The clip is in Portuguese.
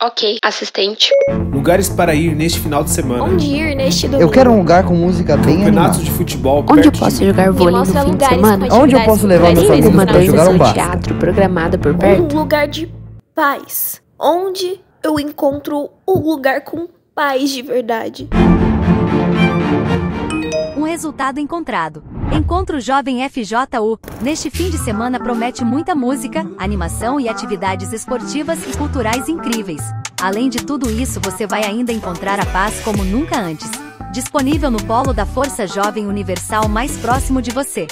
Ok, assistente. Lugares para ir neste final de semana. Onde ir neste domingo? Eu quero um lugar com música bem Campeonatos animada. de futebol Onde eu posso jogar vôlei no fim de semana? Onde eu posso levar meus amigos Uma pra jogar dança um bar? teatro programada por Um perto? lugar de paz. Onde eu encontro o lugar com paz de verdade. Resultado encontrado. Encontro Jovem FJU. Neste fim de semana promete muita música, animação e atividades esportivas e culturais incríveis. Além de tudo isso, você vai ainda encontrar a paz como nunca antes. Disponível no polo da Força Jovem Universal mais próximo de você.